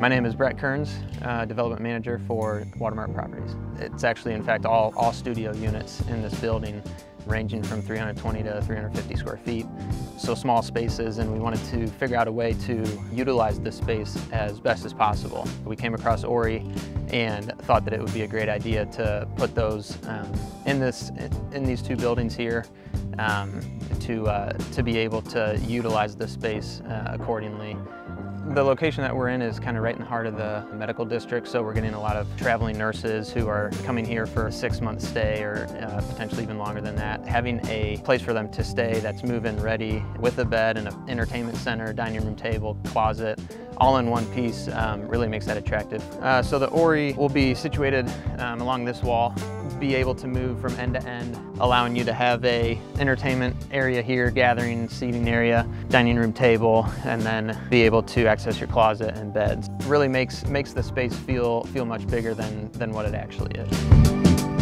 My name is Brett Kearns, uh, Development Manager for Watermark Properties. It's actually, in fact, all, all studio units in this building ranging from 320 to 350 square feet. So small spaces and we wanted to figure out a way to utilize this space as best as possible. We came across Ori and thought that it would be a great idea to put those um, in, this, in these two buildings here um, to, uh, to be able to utilize the space uh, accordingly. The location that we're in is kind of right in the heart of the medical district, so we're getting a lot of traveling nurses who are coming here for a six-month stay or uh, potentially even longer than that. Having a place for them to stay that's move-in ready with a bed and an entertainment center, dining room table, closet, all in one piece um, really makes that attractive. Uh, so the Ori will be situated um, along this wall, be able to move from end to end, allowing you to have a entertainment area here, gathering seating area, dining room table, and then be able to access your closet and beds. Really makes, makes the space feel, feel much bigger than, than what it actually is.